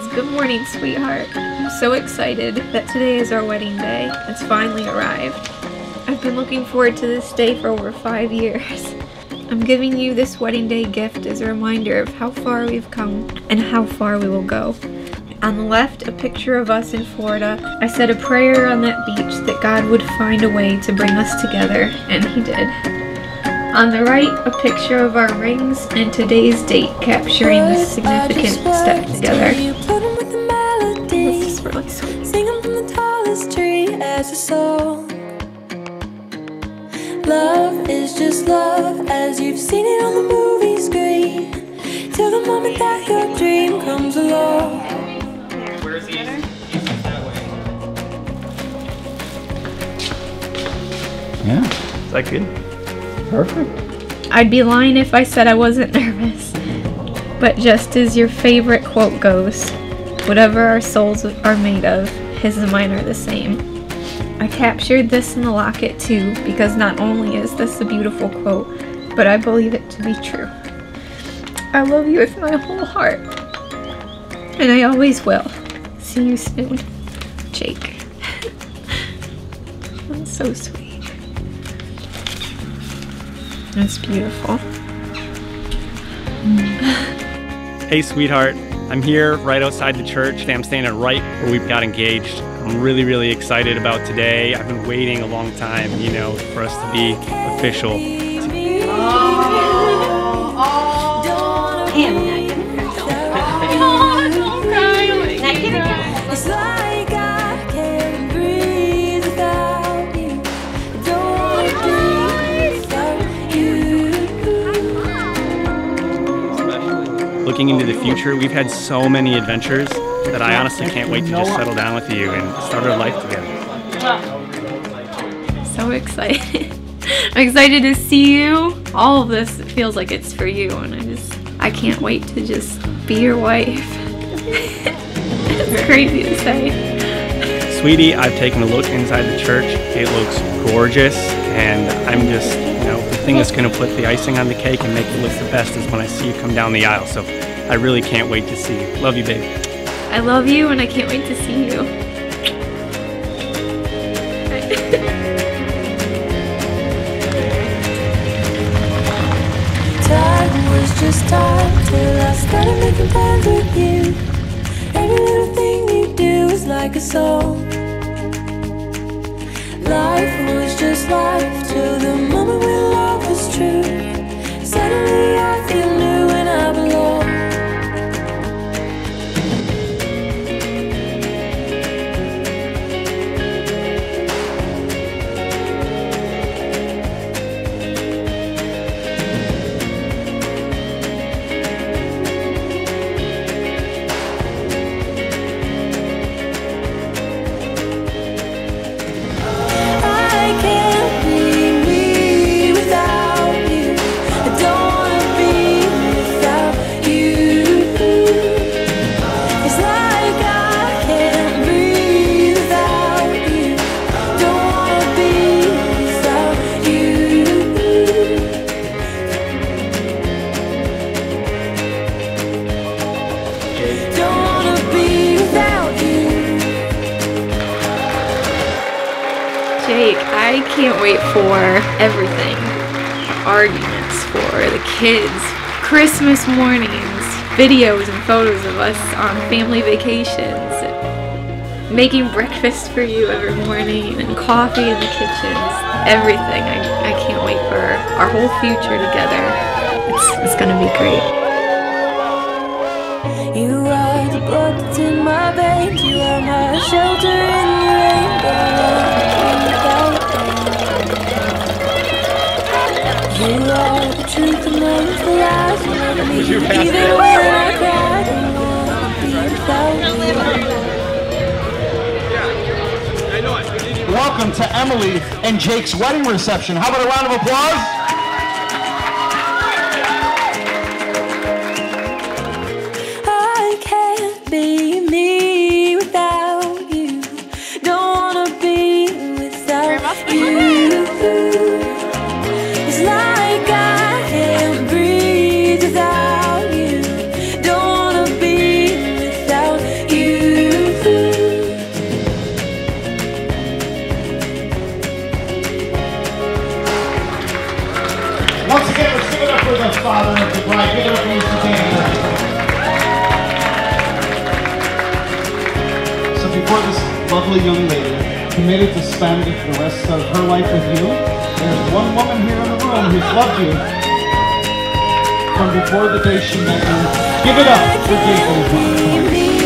says, Good morning, sweetheart. I'm so excited that today is our wedding day. It's finally arrived. I've been looking forward to this day for over five years. I'm giving you this wedding day gift as a reminder of how far we've come and how far we will go. On the left, a picture of us in Florida. I said a prayer on that beach that God would find a way to bring us together, and He did. On the right, a picture of our rings and today's date capturing the significant step together. This is really sweet. Sing 'em from the tallest tree as a song. Love is just love as you've seen it on the movie screen. Till the moment that your dream comes along. Where's east? East is that way. Yeah, Is that good? perfect. I'd be lying if I said I wasn't nervous. But just as your favorite quote goes, whatever our souls are made of, his and mine are the same. I captured this in the locket too, because not only is this a beautiful quote, but I believe it to be true. I love you with my whole heart. And I always will. See you soon. Jake. That's so sweet. That's beautiful. Hey, sweetheart. I'm here right outside the church. and I'm standing right where we got engaged. I'm really, really excited about today. I've been waiting a long time, you know, for us to be official. It's Looking into the future, we've had so many adventures that I honestly can't wait to just settle down with you and start our life together. So excited. I'm excited to see you. All of this feels like it's for you, and I just, I can't wait to just be your wife. it's crazy to say. Sweetie, I've taken a look inside the church. It looks gorgeous, and I'm just, you know, the thing that's going to put the icing on the cake and make it look the best is when I see you come down the aisle. So I really can't wait to see you. Love you, babe. I love you, and I can't wait to see you. Time was just time till I started making plans with you. Every little thing you do is like a song. Life I can't wait for everything. Arguments for the kids, Christmas mornings, videos and photos of us on family vacations, making breakfast for you every morning, and coffee in the kitchens. Everything. I, I can't wait for our whole future together. It's, it's gonna be great. You are the blood that's in my veins. You are my shelter in the rain. Don't wanna without you. You are the truth and knows the lies. You love me even when I cry. Don't wanna be without you. Welcome to Emily and Jake's wedding reception. How about a round of applause? father of the bride. Give it up for Mr. So before this lovely young lady committed to spend the rest of her life with you, there's one woman here in the room who's loved you from before the day she met you. Give it up for Jacob.